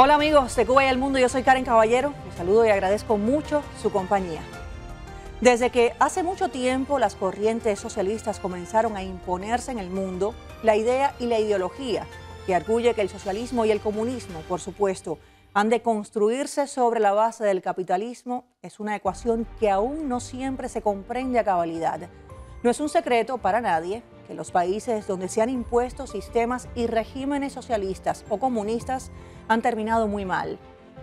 Hola amigos de Cuba y el Mundo, yo soy Karen Caballero, les saludo y agradezco mucho su compañía. Desde que hace mucho tiempo las corrientes socialistas comenzaron a imponerse en el mundo, la idea y la ideología que arguye que el socialismo y el comunismo, por supuesto, han de construirse sobre la base del capitalismo es una ecuación que aún no siempre se comprende a cabalidad. No es un secreto para nadie los países donde se han impuesto sistemas y regímenes socialistas o comunistas han terminado muy mal.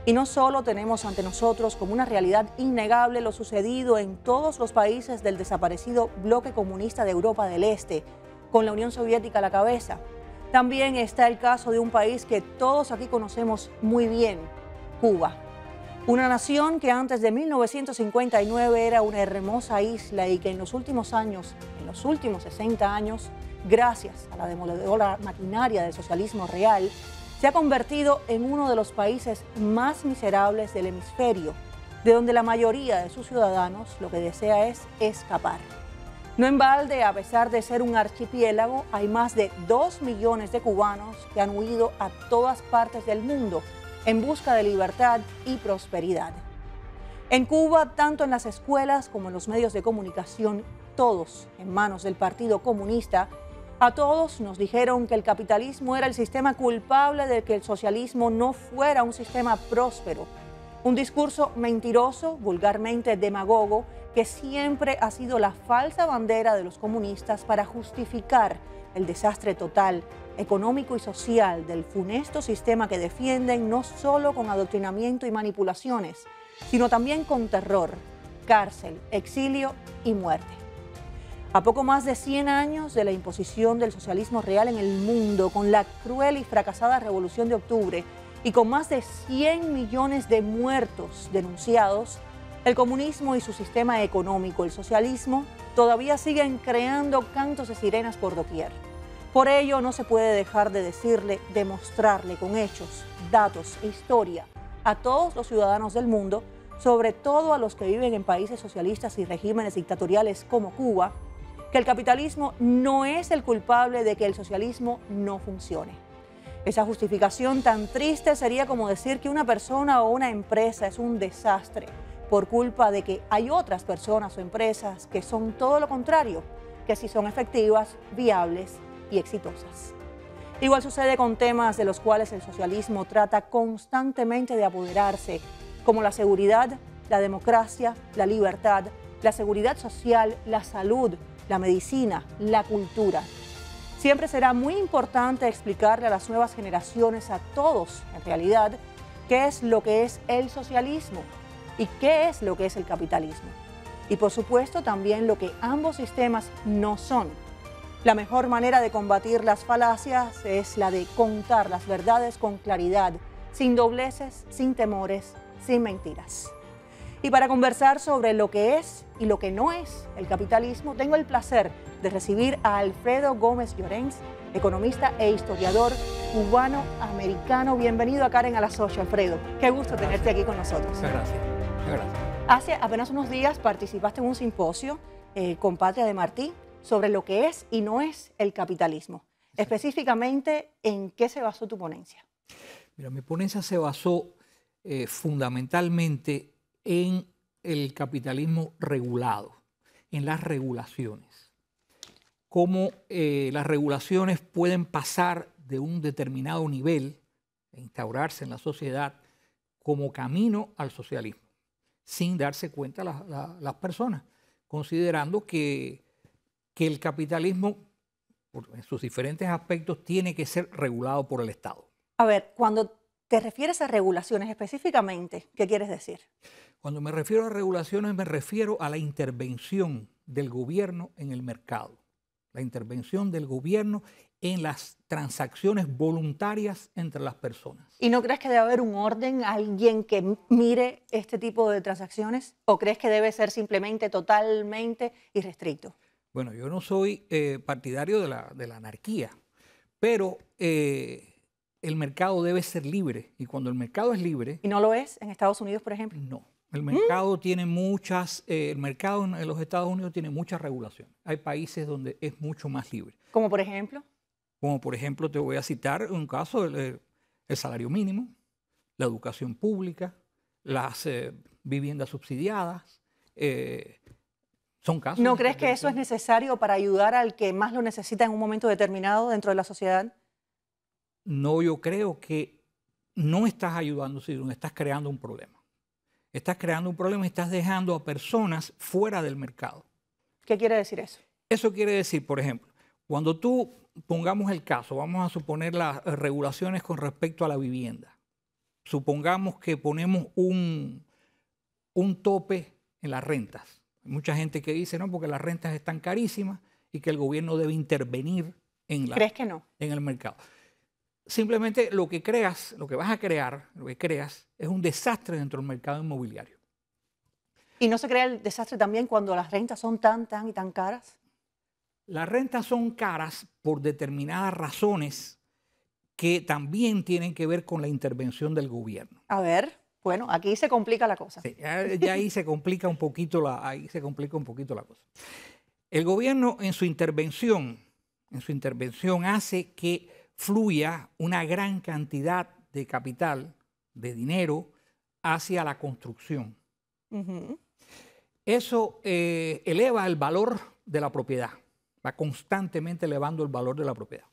Y no solo tenemos ante nosotros como una realidad innegable lo sucedido en todos los países del desaparecido bloque comunista de Europa del Este, con la Unión Soviética a la cabeza. También está el caso de un país que todos aquí conocemos muy bien, Cuba. Una nación que antes de 1959 era una hermosa isla y que en los últimos años, en los últimos 60 años, gracias a la demoledora maquinaria del socialismo real, se ha convertido en uno de los países más miserables del hemisferio, de donde la mayoría de sus ciudadanos lo que desea es escapar. No en balde, a pesar de ser un archipiélago, hay más de 2 millones de cubanos que han huido a todas partes del mundo en busca de libertad y prosperidad. En Cuba, tanto en las escuelas como en los medios de comunicación, todos en manos del Partido Comunista, a todos nos dijeron que el capitalismo era el sistema culpable de que el socialismo no fuera un sistema próspero. Un discurso mentiroso, vulgarmente demagogo, que siempre ha sido la falsa bandera de los comunistas para justificar el desastre total económico y social del funesto sistema que defienden no solo con adoctrinamiento y manipulaciones, sino también con terror, cárcel, exilio y muerte. A poco más de 100 años de la imposición del socialismo real en el mundo, con la cruel y fracasada Revolución de Octubre y con más de 100 millones de muertos denunciados, el comunismo y su sistema económico, el socialismo, todavía siguen creando cantos de sirenas por doquier. Por ello no se puede dejar de decirle, demostrarle con hechos, datos e historia a todos los ciudadanos del mundo, sobre todo a los que viven en países socialistas y regímenes dictatoriales como Cuba, que el capitalismo no es el culpable de que el socialismo no funcione. Esa justificación tan triste sería como decir que una persona o una empresa es un desastre por culpa de que hay otras personas o empresas que son todo lo contrario, que sí son efectivas, viables y exitosas. Igual sucede con temas de los cuales el socialismo trata constantemente de apoderarse, como la seguridad, la democracia, la libertad, la seguridad social, la salud, la medicina, la cultura. Siempre será muy importante explicarle a las nuevas generaciones, a todos en realidad, qué es lo que es el socialismo y qué es lo que es el capitalismo. Y por supuesto también lo que ambos sistemas no son la mejor manera de combatir las falacias es la de contar las verdades con claridad, sin dobleces, sin temores, sin mentiras. Y para conversar sobre lo que es y lo que no es el capitalismo, tengo el placer de recibir a Alfredo Gómez Llorens, economista e historiador cubano-americano. Bienvenido a Karen a las 8, Alfredo. Qué gusto tenerte aquí con nosotros. Muchas gracias. gracias. Hace apenas unos días participaste en un simposio eh, con Patria de Martí sobre lo que es y no es el capitalismo. Específicamente, ¿en qué se basó tu ponencia? Mira, mi ponencia se basó eh, fundamentalmente en el capitalismo regulado, en las regulaciones. Cómo eh, las regulaciones pueden pasar de un determinado nivel e instaurarse en la sociedad como camino al socialismo, sin darse cuenta las personas, considerando que que el capitalismo, en sus diferentes aspectos, tiene que ser regulado por el Estado. A ver, cuando te refieres a regulaciones específicamente, ¿qué quieres decir? Cuando me refiero a regulaciones me refiero a la intervención del gobierno en el mercado, la intervención del gobierno en las transacciones voluntarias entre las personas. ¿Y no crees que debe haber un orden, alguien que mire este tipo de transacciones? ¿O crees que debe ser simplemente totalmente irrestricto? Bueno, yo no soy eh, partidario de la, anarquía, pero eh, el mercado debe ser libre. Y cuando el mercado es libre... ¿Y no lo es en Estados Unidos, por ejemplo? No. El mercado tiene muchas, eh, el mercado en los Estados Unidos tiene mucha regulación. Hay países donde es mucho más libre. ¿Como por ejemplo? Como por ejemplo, te voy a citar un caso, el, el salario mínimo. la educación pública, las eh, viviendas subsidiadas. eh, son casos. ¿No crees que eso es necesario para ayudar al que más lo necesita en un momento determinado dentro de la sociedad? No, yo creo que no estás ayudando, sino estás creando un problema. Estás creando un problema y estás dejando a personas fuera del mercado. ¿Qué quiere decir eso? Eso quiere decir, por ejemplo, cuando tú pongamos el caso, vamos a suponer las regulaciones con respecto a la vivienda. Supongamos que ponemos un, un tope en las rentas. Mucha gente que dice, no, porque las rentas están carísimas y que el gobierno debe intervenir en, la, ¿Crees que no? en el mercado. Simplemente lo que creas, lo que vas a crear, lo que creas, es un desastre dentro del mercado inmobiliario. ¿Y no se crea el desastre también cuando las rentas son tan, tan y tan caras? Las rentas son caras por determinadas razones que también tienen que ver con la intervención del gobierno. A ver, bueno, aquí se complica la cosa. Sí, ya, ya ahí se complica un poquito la, ahí se complica un poquito la cosa. El gobierno en su intervención, en su intervención hace que fluya una gran cantidad de capital, de dinero, hacia la construcción. Eso eh, eleva el valor de la propiedad, va constantemente elevando el valor de la propiedad.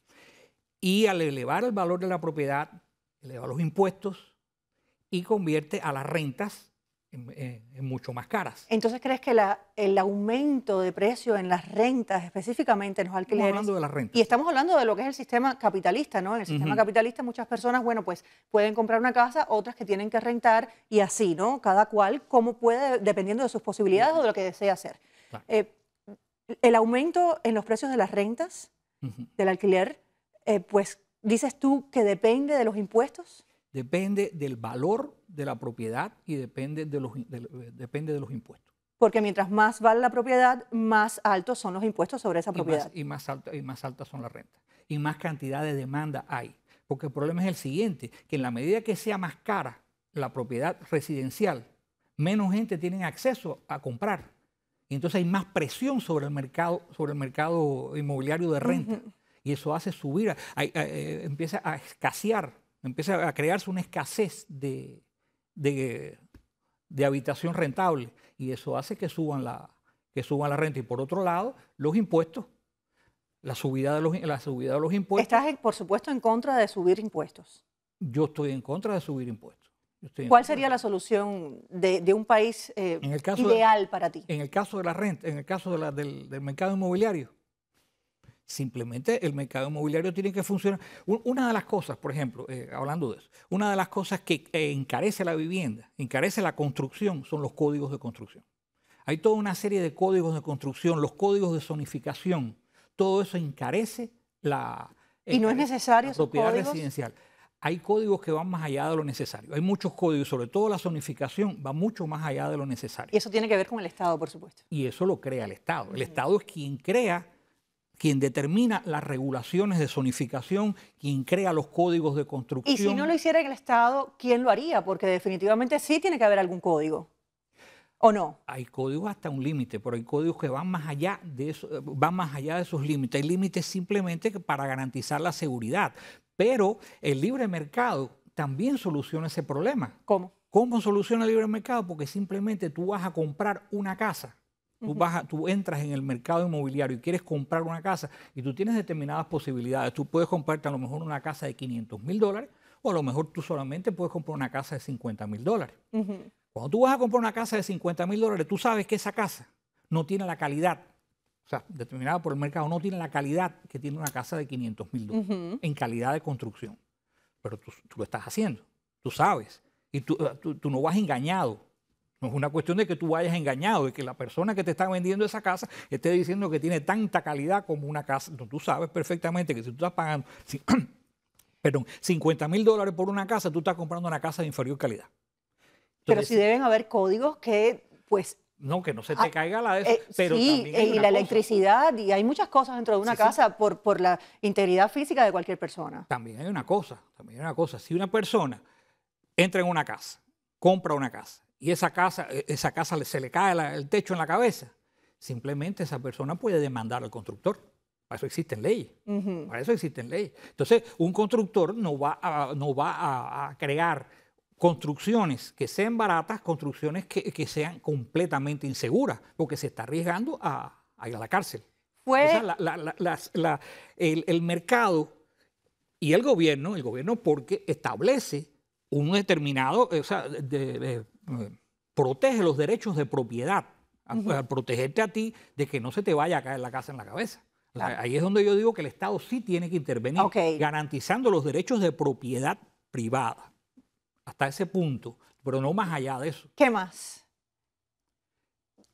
Y al elevar el valor de la propiedad, eleva los impuestos y convierte a las rentas en, en- en mucho más caras. Entonces, ¿crees que la- el aumento de precio en las rentas, específicamente en los Estamos alquileres, hablando de las rentas. y estamos hablando de lo que es el sistema capitalista, ¿no? En el sistema capitalista muchas personas, bueno, pues pueden comprar una casa, otras que tienen que rentar y así, ¿no? Cada cual como puede, dependiendo de sus posibilidades o de lo que desea hacer. Claro. Eh, el aumento en los precios de las rentas, del alquiler, eh, pues dices tú que depende de los impuestos. Depende del valor de la propiedad y depende de los, de- depende de los impuestos. Porque mientras más vale la propiedad, más altos son los impuestos sobre esa y más, propiedad. y más alta- y más altas son las rentas. Y más cantidad de demanda hay. Porque el problema es el siguiente, que en la medida que sea más cara la propiedad residencial, menos gente tiene acceso a comprar. Y entonces hay más presión sobre el mercado, sobre el mercado inmobiliario de renta. Y eso hace subir, a- eh, empieza a escasear, empieza a crearse una escasez de, de, de habitación rentable. Y eso hace que suban la, que suban la renta. Y por otro lado, los impuestos, la subida de los, la subida de los impuestos. Estás, por supuesto, en contra de subir impuestos. Yo estoy en contra de subir impuestos. ¿Cuál sería la solución de, de un país eh, En el caso de- ideal para ti? En el caso de la renta, en el caso de la- del, del mercado inmobiliario, simplemente el mercado inmobiliario tiene que funcionar. Una de las cosas, por ejemplo, eh, hablando de eso, una de las cosas que eh, encarece la vivienda, encarece la construcción, son los códigos de construcción. Hay toda una serie de códigos de construcción, los códigos de zonificación, todo eso encarece la, ¿Y no es necesario la propiedad códigos? residencial. Hay códigos que van más allá de lo necesario. Hay muchos códigos, sobre todo la zonificación, va mucho más allá de lo necesario. Y eso tiene que ver con el Estado, por supuesto. Y eso lo crea el Estado. El Estado es quien crea, quien determina las regulaciones de zonificación, quien crea los códigos de construcción. Y si no lo hiciera el Estado, ¿quién lo haría? Porque definitivamente sí tiene que haber algún código. ¿O no? Hay códigos hasta un límite, pero hay códigos que van más allá de eso, van más allá de esos límites. Hay límites simplemente para garantizar la seguridad. Pero el libre mercado también soluciona ese problema. ¿Cómo? ¿Cómo soluciona el libre mercado? Porque simplemente tú vas a comprar una casa. Tú, vas a- tú entras en el mercado inmobiliario y quieres comprar una casa y tú tienes determinadas posibilidades. Tú puedes comprarte a lo mejor una casa de 500 mil dólares o a lo mejor tú solamente puedes comprar una casa de 50 mil dólares. Cuando tú vas a comprar una casa de 50 mil dólares, tú sabes que esa casa no tiene la calidad, o sea, determinada por el mercado, no tiene la calidad que tiene una casa de 500 mil dólares en calidad de construcción. Pero tú, tú lo estás haciendo, tú sabes, y tú, tú- tú no vas engañado. No es una cuestión de que tú vayas engañado, de que la persona que te está vendiendo esa casa esté diciendo que tiene tanta calidad como una casa. No, tú sabes perfectamente que si tú estás pagando si- perdón, 50 mil dólares por una casa, tú estás comprando una casa de inferior calidad. Pero sí deben haber códigos que, pues, no, que no se te Ah, caiga la de eso. eh, pero sí, también hay eh, y la cosa, electricidad, y hay muchas cosas dentro de una Sí, sí. casa Por, por la integridad física de cualquier persona. También hay una cosa, también hay una cosa. Si una persona entra en una casa, compra una casa, y esa casa, e- esa casa se le cae la- el techo en la cabeza, simplemente esa persona puede demandar al constructor. Para eso existen leyes. Para eso existen leyes. Entonces, un constructor no va a, no va a, a crear construcciones que sean baratas, construcciones que, sean completamente inseguras, porque se está arriesgando a, ir a la cárcel. Fue... el, mercado y el gobierno, el gobierno porque establece un determinado, o sea, de, protege los derechos de propiedad, al, protegerte a ti de que no se te vaya a caer la casa en la cabeza. ahí es donde yo digo que el Estado sí tiene que intervenir, garantizando los derechos de propiedad privada. Hasta ese punto, pero no más allá de eso. ¿Qué más?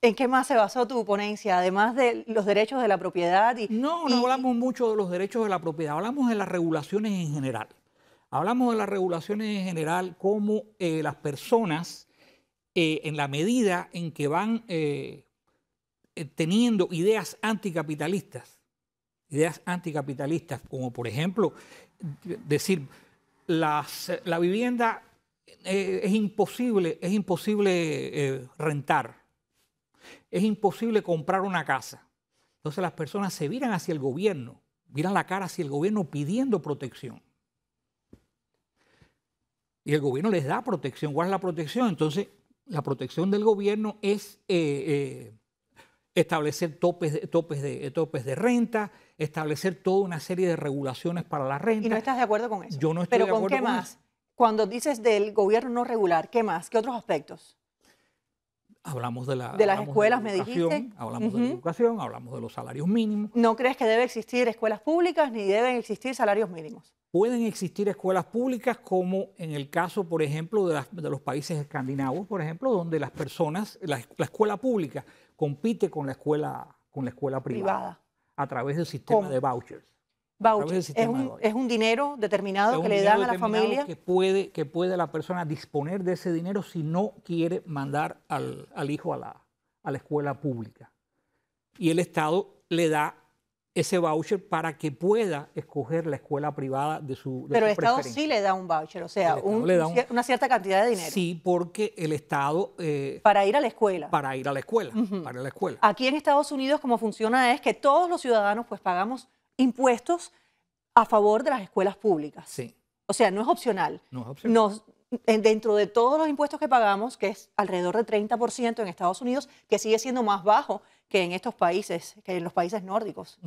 ¿En qué más se basó tu ponencia, además de los derechos de la propiedad? Y, no, no hablamos mucho de los derechos de la propiedad, hablamos de las regulaciones en general. Hablamos de las regulaciones en general, como eh, las personas eh, en la medida en que van eh, eh, teniendo ideas anticapitalistas, ideas anticapitalistas, como por ejemplo decir, la vivienda es imposible, es imposible rentar, es imposible comprar una casa. Entonces las personas se viran hacia el gobierno, miran la cara hacia el gobierno pidiendo protección. Y el gobierno les da protección. ¿Cuál es la protección? Entonces la protección del gobierno es eh, eh, establecer topes de, topes, de, topes de renta, establecer toda una serie de regulaciones para la renta. ¿Y no estás de acuerdo con eso? Yo no estoy ¿Pero de acuerdo con qué más? Cuando dices del gobierno no regular, ¿qué más? ¿Qué otros aspectos? Hablamos de, la, de las escuelas, me dijiste. Hablamos de la educación, hablamos de los salarios mínimos. ¿No crees que debe existir escuelas públicas ni deben existir salarios mínimos? Pueden existir escuelas públicas como en el caso, por ejemplo, de, los países escandinavos, por ejemplo, donde las personas, la, escuela pública compite con la escuela, con la escuela privada, a través del sistema de vouchers. ¿Es un, dinero determinado que le dan a la familia. Que puede, que puede la persona disponer de ese dinero si no quiere mandar al, hijo a la, a la escuela pública. Y el Estado le da ese voucher para que pueda escoger la escuela privada de su Pero el Estado sí le da un voucher, o sea, una cierta cantidad de dinero. Sí, porque el Estado... Eh, para ir a la escuela. Para ir a la escuela, para la escuela. Aquí en Estados Unidos, como funciona es que todos los ciudadanos pues pagamos impuestos a favor de las escuelas públicas. Sí. O sea, no es opcional. No es opcional. dentro de todos los impuestos que pagamos, que es alrededor del 30% en Estados Unidos, que sigue siendo más bajo que en estos países, que en los países nórdicos.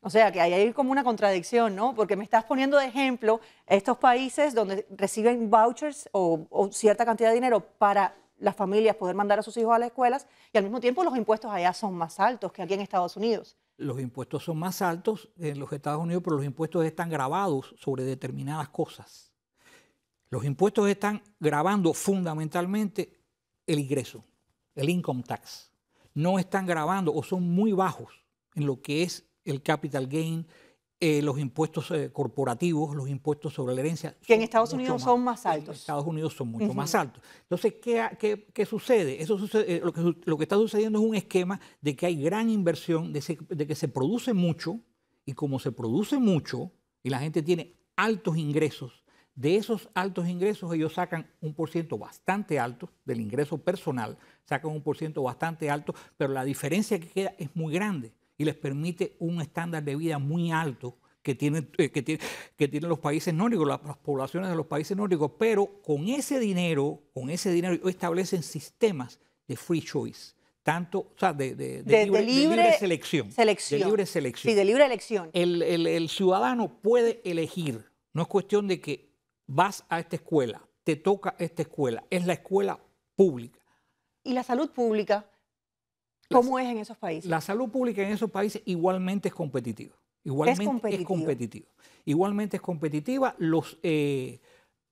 O sea, que hay como una contradicción, ¿no? Porque me estás poniendo de ejemplo estos países donde reciben vouchers o, o cierta cantidad de dinero para las familias poder mandar a sus hijos a las escuelas y al mismo tiempo los impuestos allá son más altos que aquí en Estados Unidos los impuestos son más altos en los Estados Unidos, pero los impuestos están grabados sobre determinadas cosas. Los impuestos están grabando fundamentalmente el ingreso, el income tax. No están grabando o son muy bajos en lo que es el capital gain, eh, los impuestos eh, corporativos, los impuestos sobre la herencia. Que en Estados Unidos son más altos. En Estados Unidos son mucho más altos. Entonces, ¿qué, qué, sucede? Eso sucede, eh, lo, que, lo, que, está sucediendo es un esquema de que hay gran inversión, de, de que se produce mucho, y como se produce mucho, y la gente tiene altos ingresos, de esos altos ingresos ellos sacan un por ciento bastante alto del ingreso personal, sacan un por ciento bastante alto, pero la diferencia que queda es muy grande y les permite un estándar de vida muy alto que tienen, eh, que, que tienen los países nórdicos, las, poblaciones de los países nórdicos, pero con ese dinero, con ese dinero establecen sistemas de free choice, tanto, o sea, de, libre, selección, selección. De libre selección. Sí, de libre elección. El, el ciudadano puede elegir, no es cuestión de que vas a esta escuela, te toca esta escuela, es la escuela pública. ¿Y la salud pública? ¿Cómo es en esos países? La salud pública en esos países igualmente es competitiva. Igualmente es, competitiva. Igualmente es competitiva. Los, eh,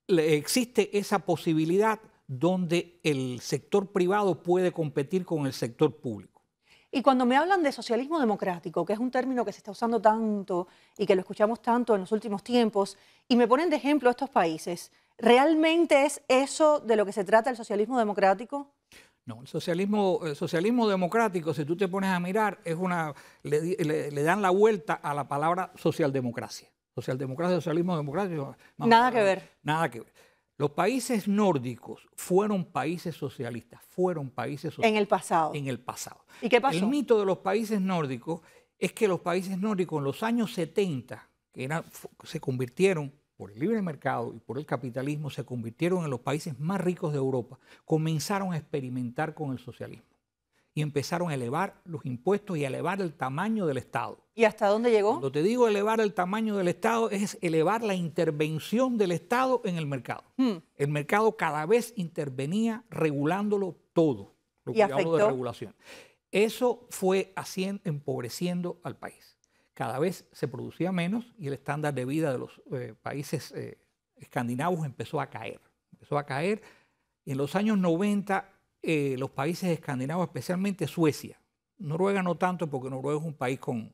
existe esa posibilidad donde el sector privado puede competir con el sector público. Y cuando me hablan de socialismo democrático, que es un término que se está usando tanto y que lo escuchamos tanto en los últimos tiempos, y me ponen de ejemplo estos países, ¿realmente es eso de lo que se trata el socialismo democrático? No, el socialismo, el socialismo democrático, si tú te pones a mirar, es una, le, dan la vuelta a la palabra socialdemocracia. Socialdemocracia, socialismo democrático. nada que ver. Nada que ver. Los países nórdicos fueron países socialistas, fueron países socialistas. En el pasado. En el pasado. ¿Y qué pasó? El mito de los países nórdicos es que los países nórdicos en los años 70, que se convirtieron por el libre mercado y por el capitalismo, se convirtieron en los países más ricos de Europa, comenzaron a experimentar con el socialismo y empezaron a elevar los impuestos y a elevar el tamaño del Estado. ¿Y hasta dónde llegó? Cuando te digo elevar el tamaño del Estado, es elevar la intervención del Estado en el mercado. Hmm. El mercado cada vez intervenía regulándolo todo, lo que hablo de regulación. Eso fue haciendo, empobreciendo al país. Cada vez se producía menos y el estándar de vida de los eh, países eh, escandinavos empezó a caer. Empezó a caer. En los años 90 eh, los países escandinavos, especialmente Suecia. Noruega no tanto porque Noruega es un país con,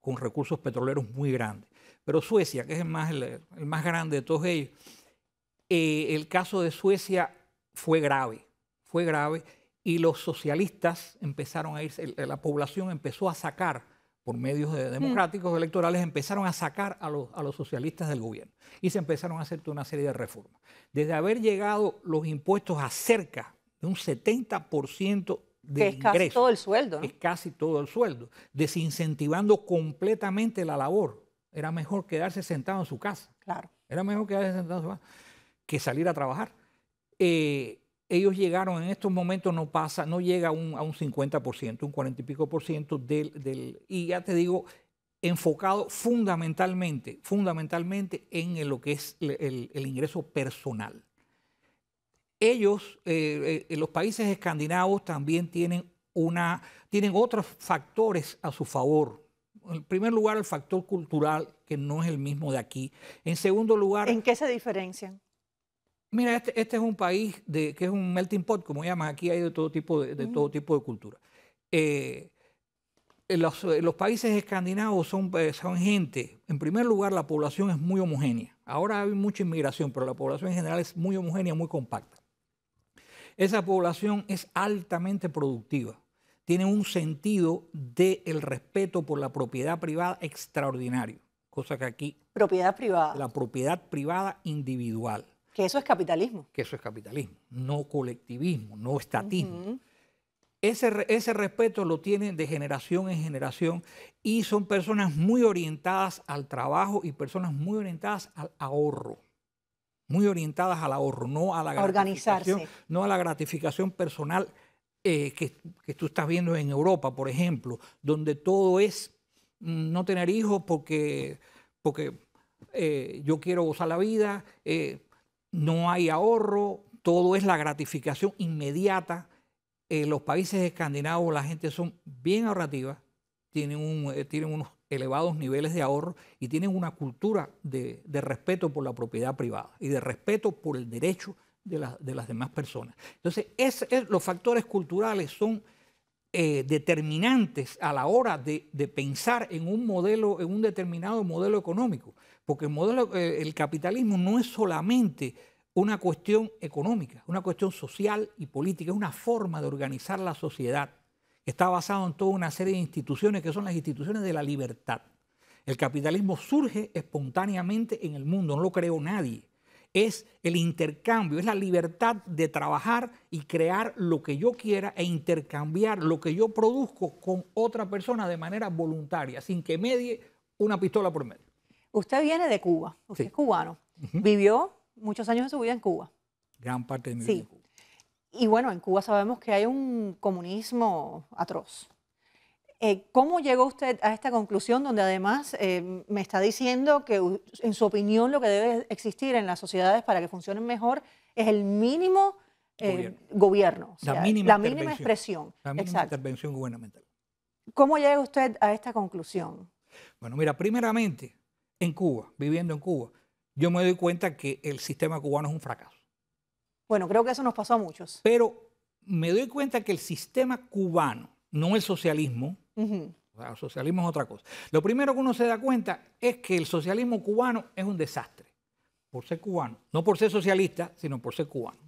con recursos petroleros muy grandes. Pero Suecia, que es el más, el, más grande de todos ellos, el caso de Suecia fue grave, fue grave y los socialistas empezaron a irse, la población empezó a sacar, por medios mm. democráticos electorales, empezaron a sacar a los, a los, socialistas del gobierno y se empezaron a hacer toda una serie de reformas. Desde haber llegado los impuestos a cerca un 70% de es casi todo el sueldo. Es casi todo el sueldo, desincentivando completamente la labor. Era mejor quedarse sentado en su casa. Claro. Era mejor quedarse sentado en su casa que salir a trabajar. Eh, ellos llegaron en estos momentos, no pasa, no llega a un, a un 50%, un 40 y pico por ciento del, y ya te digo, enfocado fundamentalmente, fundamentalmente en lo que es el ingreso personal ellos, eh, eh, los países escandinavos también tienen, una, tienen otros factores a su favor. En primer lugar, el factor cultural, que no es el mismo de aquí. En segundo lugar... ¿En qué se diferencian? Mira, este, este es un país de, que es un melting pot, como llaman. Aquí hay de todo tipo de, todo tipo de cultura. Eh, los, los, países escandinavos son, son gente, en primer lugar, la población es muy homogénea. Ahora hay mucha inmigración, pero la población en general es muy homogénea, muy compacta. Esa población es altamente productiva. Tiene un sentido del respeto por la propiedad privada extraordinario. Cosa que aquí... Propiedad privada. La propiedad privada individual. Que eso es capitalismo. Que eso es capitalismo, no colectivismo, no estatismo. ese, ese, respeto lo tienen de generación en generación y son personas muy orientadas al trabajo y personas muy orientadas al ahorro muy orientadas al ahorro, no a la gratificación, no a la gratificación personal eh, que, tú estás viendo en Europa, por ejemplo, donde todo es mm, no tener hijos porque, porque eh, yo quiero gozar la vida, eh, no hay ahorro, todo es la gratificación inmediata. En los países escandinavos la gente son bien ahorrativas, tienen, un, tienen unos elevados niveles de ahorro y tienen una cultura de, respeto por la propiedad privada y de respeto por el derecho de, las demás personas. Entonces, los factores culturales son eh, determinantes a la hora de, pensar en un modelo, en un determinado modelo económico, porque eh, el capitalismo no es solamente una cuestión económica, una cuestión social y política, es una forma de organizar la sociedad está basado en toda una serie de instituciones que son las instituciones de la libertad. El capitalismo surge espontáneamente en el mundo, no lo creó nadie. Es el intercambio, es la libertad de trabajar y crear lo que yo quiera e intercambiar lo que yo produzco con otra persona de manera voluntaria, sin que medie una pistola por medio. Usted viene de Cuba, usted es cubano. Vivió muchos años de su vida en Cuba. Gran parte de mi vida en Cuba. Y bueno, en Cuba sabemos que hay un comunismo atroz. Eh, ¿Cómo llegó usted a esta conclusión donde además eh, me está diciendo que en su opinión lo que debe existir en las sociedades para que funcionen mejor es el mínimo eh, gobierno, la, mínima, expresión. La mínima intervención gubernamental. ¿Cómo llega usted a esta conclusión? Bueno, mira, primeramente, en Cuba, viviendo en Cuba, yo me doy cuenta que el sistema cubano es un fracaso. Bueno, creo que eso nos pasó a muchos. Pero me doy cuenta que el sistema cubano, no el socialismo, el socialismo es otra cosa. Lo primero que uno se da cuenta es que el socialismo cubano es un desastre por ser cubano, no por ser socialista, sino por ser cubano.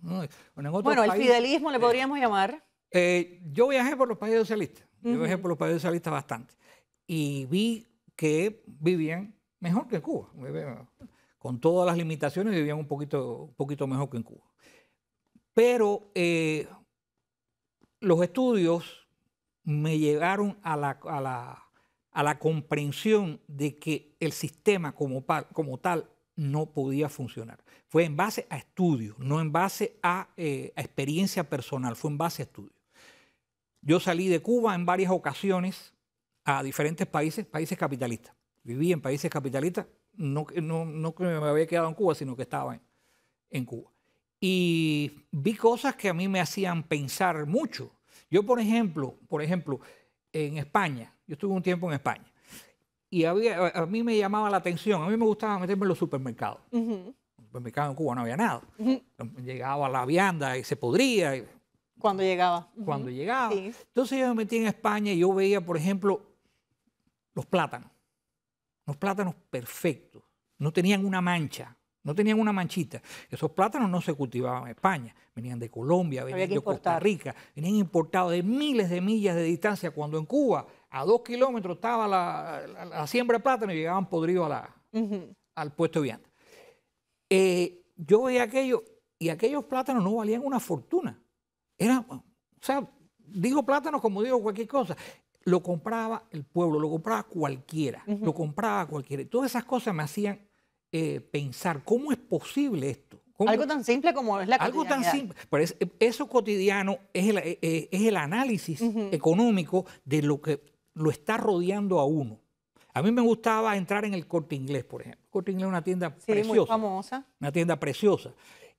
Bueno, el fidelismo le podríamos llamar. Eh, yo viajé por los países socialistas, yo viajé por los países socialistas bastante y vi que vivían mejor que Cuba, con todas las limitaciones vivían un poquito, un poquito mejor que en Cuba. Pero eh, los estudios me llegaron a la, comprensión de que el sistema como, tal no podía funcionar. Fue en base a estudios, no en base a, eh, a experiencia personal, fue en base a estudios. Yo salí de Cuba en varias ocasiones a diferentes países, países capitalistas. Viví en países capitalistas, no, no, no que me había quedado en Cuba, sino que estaba en, en Cuba. Y vi cosas que a mí me hacían pensar mucho. Yo, por ejemplo, por ejemplo, en España, yo estuve un tiempo en España, y había, a mí me llamaba la atención, a mí me gustaba meterme en los supermercados. En los supermercados en Cuba no había nada. Llegaba la vianda y se podría. y- Cuando llegaba. cuando llegaba. Sí. Entonces yo me metí en España y yo veía, por ejemplo, los plátanos. Los plátanos perfectos. No tenían una mancha, no tenían una manchita. Esos plátanos no se cultivaban en España. Venían de Colombia, venían de Costa. Rica, venían importados de miles de millas de distancia, cuando en Cuba, a dos kilómetros, estaba la, la- la siembra de plátano y llegaban podridos a la, Ujú. al puesto de vianda. Eh, yo veía aquello y aquellos plátanos no valían una fortuna. Era, o sea, digo plátanos como digo cualquier cosa. Lo compraba el pueblo, lo compraba cualquiera, lo compraba cualquiera. Todas esas cosas me hacían eh, pensar, ¿cómo es posible esto? ¿Cómo- Algo tan simple como es la algo tan simple. Pero es- eso cotidiano es el, eh, eh, es el análisis económico de lo que lo está rodeando a uno. A mí me gustaba entrar en el corte inglés, por ejemplo. El corte inglés es una tienda Sí, muy preciosa famosa. una tienda preciosa.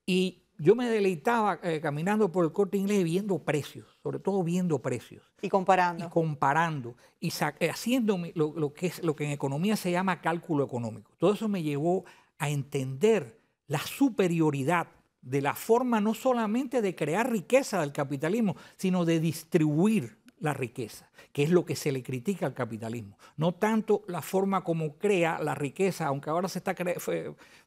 Y yo me deleitaba eh, caminando por el corte inglés viendo precios, sobre todo viendo precios Y y comparando. comparando y eh, haciendo lo, lo que es lo que en economía se llama cálculo económico. Todo eso me llevó a entender la superioridad de la forma no solamente de crear riqueza del capitalismo, sino de distribuir la riqueza, que es lo que se le critica al capitalismo. No tanto la forma como crea la riqueza, aunque ahora se está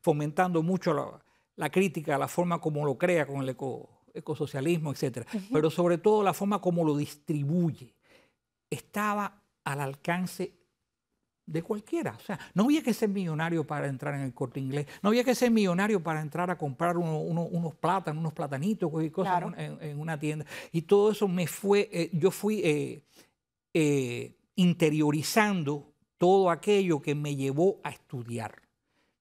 fomentando mucho la, la crítica la forma como lo crea con el eco- ecosocialismo, etc. Pero sobre todo la forma como lo distribuye estaba al alcance de cualquiera. O sea, no había que ser millonario para entrar en el corte inglés, no había que ser millonario para entrar a comprar uno- uno- unos plátanos, unos platanitos, cualquier cosa Claro. en, en- en una tienda. Y todo eso me fue, eh, yo fui eh, eh, interiorizando todo aquello que me llevó a estudiar.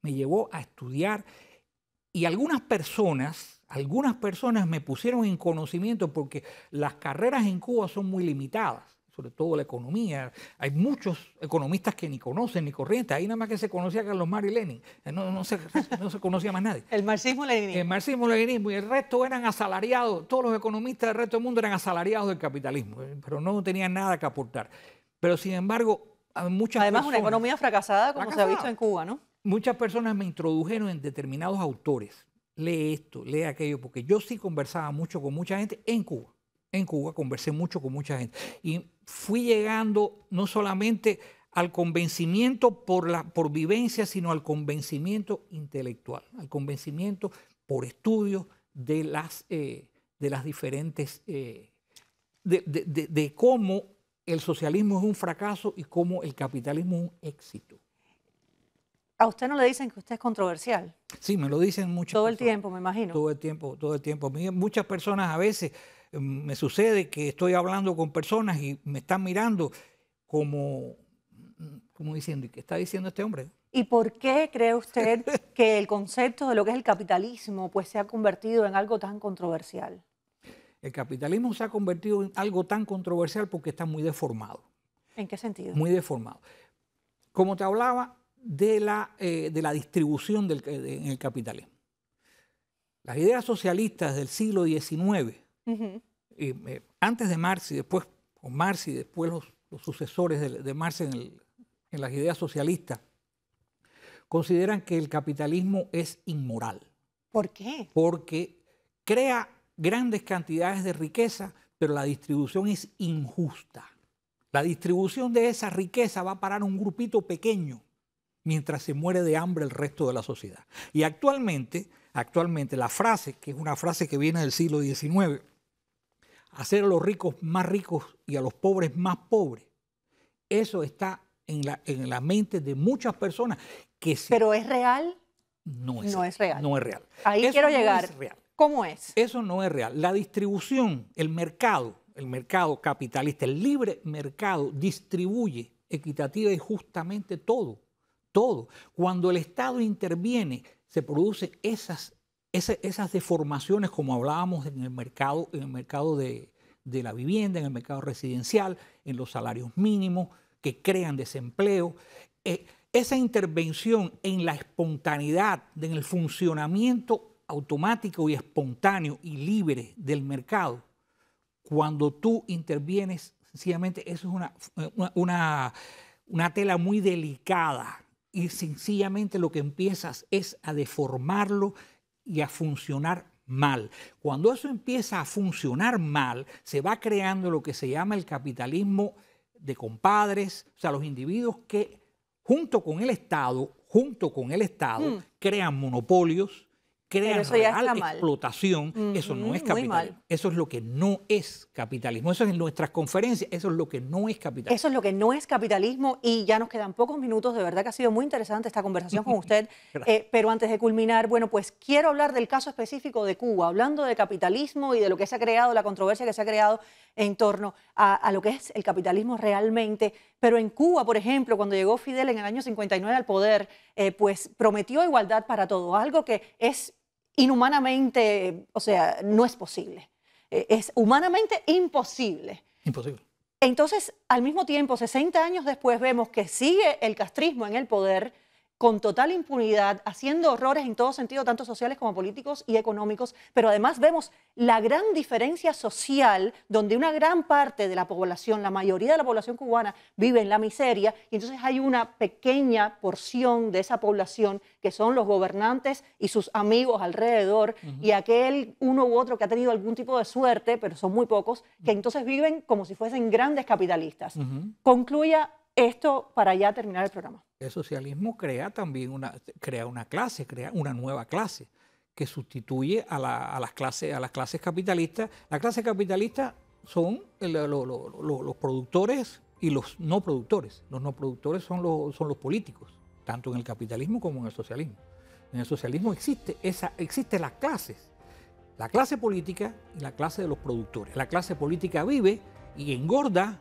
Me llevó a estudiar y algunas personas, algunas personas me pusieron en conocimiento porque las carreras en Cuba son muy limitadas, sobre todo la economía. Hay muchos economistas que ni conocen ni corriente. Ahí nada más que se conocía Carlos Mar y Lenin. Eh, No, no, se, no se conocía más nadie. El marxismo-leninismo. El marxismo, leninismo y el resto eran asalariados, todos los economistas del resto del mundo eran asalariados del capitalismo, eh, pero no tenían nada que aportar. Pero sin embargo, muchas Además, una economía fracasada como se ha visto en Cuba, ¿no? Muchas personas me introdujeron en determinados autores. Lee esto, lee aquello, porque yo sí conversaba mucho con mucha gente en Cuba. En Cuba conversé mucho con mucha gente. Y fui llegando no solamente al convencimiento por, la, por vivencia, sino al convencimiento intelectual, al convencimiento por estudios de las, eh, de las diferentes, eh, de- de cómo el socialismo es un fracaso y cómo el capitalismo es un éxito. A usted no le dicen que usted es controversial. Sí, me lo dicen muchas Todo el tiempo, me imagino. Todo el tiempo, todo el tiempo. Muchas personas a veces mm, me sucede que estoy hablando con personas y me están mirando como, como diciendo, ¿y qué está diciendo este hombre? ¿Y por qué cree usted que el concepto de lo que es el capitalismo pues, se ha convertido en algo tan controversial? El capitalismo se ha convertido en algo tan controversial porque está muy deformado, ¿En qué sentido? muy deformado. Como te hablaba de la, eh, de la distribución del, ca- de- en el capitalismo. Las ideas socialistas del siglo XIX Ujú. eh, eh, antes de Marx y después con Marx y después los, los sucesores de, de Marx en, el- en las ideas socialistas, consideran que el capitalismo es inmoral ¿Por qué? porque crea grandes cantidades de riqueza, pero la distribución es injusta. La distribución de esa riqueza va a parar a un grupito pequeño mientras se muere de hambre el resto de la sociedad. Y actualmente, actualmente la frase, que es una frase que viene del siglo XIX, hacer a los ricos más ricos y a los pobres más pobres, eso está en la, en la mente de muchas personas que sí, ¿Pero es real? no, es, no es real. No es real. Ahí Eso quiero no llegar. es real. ¿Cómo es? Eso no es real. La distribución, el mercado, el mercado capitalista, el libre mercado distribuye equitativa y justamente todo. Todo. Cuando el Estado interviene, se producen esas, esas, deformaciones, como hablábamos en el mercado, en el mercado de, la vivienda, en el mercado residencial, en los salarios mínimos, que crean desempleo. Eh, esa intervención en la espontaneidad, en el funcionamiento automático y espontáneo y libre del mercado, cuando tú intervienes, sencillamente eso es una, una, una tela muy delicada y sencillamente lo que empiezas es a deformarlo y a funcionar mal. Cuando eso empieza a funcionar mal, se va creando lo que se llama el capitalismo de compadres, o sea, los individuos que junto con el Estado, junto con el Estado, mm. crean monopolios, crean real explotación, eso no es capitalismo. Eso es lo que no es capitalismo. Eso es en nuestras conferencias, eso es lo que no es capitalismo. Eso es lo que no es capitalismo y ya nos quedan pocos minutos. De verdad que ha sido muy interesante esta conversación con usted. Eh, pero antes de culminar, bueno, pues quiero hablar del caso específico de Cuba, hablando de capitalismo y de lo que se ha creado, la controversia que se ha creado en torno a, lo que es el capitalismo realmente. Pero en Cuba, por ejemplo, cuando llegó Fidel en el año 59 al poder, eh, pues prometió igualdad para todo, algo que es inhumanamente, o sea, no es posible. Eh, es humanamente imposible. Imposible. Entonces, al mismo tiempo, 60 años después, vemos que sigue el castrismo en el poder con total impunidad, haciendo horrores en todo sentido, tanto sociales como políticos y económicos, pero además vemos la gran diferencia social donde una gran parte de la población, la mayoría de la población cubana vive en la miseria. Y entonces hay una pequeña porción de esa población que son los gobernantes y sus amigos alrededor y aquel uno u otro que ha tenido algún tipo de suerte, pero son muy pocos, que entonces viven como si fuesen grandes capitalistas. Concluya esto para ya terminar el programa. El socialismo crea también una, crea una clase, crea una nueva clase que sustituye a, las, clases, a las clases capitalistas. La clase capitalista son los productores y los no productores. Los no productores son los, son los políticos, tanto en el capitalismo como en el socialismo. En el socialismo existe, esa, existe las clases, la clase política y la clase de los productores. La clase política vive y engorda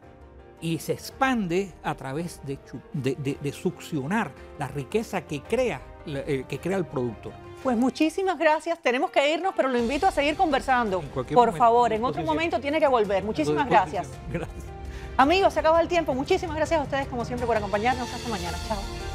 y se expande a través de, de, succionar la riqueza que crea, eh, que crea el productor. Pues muchísimas gracias. Tenemos que irnos, pero lo invito a seguir conversando. Por favor, en otro momento tiene que volver. Muchísimas gracias. Gracias. Amigos, se acaba el tiempo. Muchísimas gracias a ustedes, como siempre, por acompañarnos. Hasta mañana. Chao.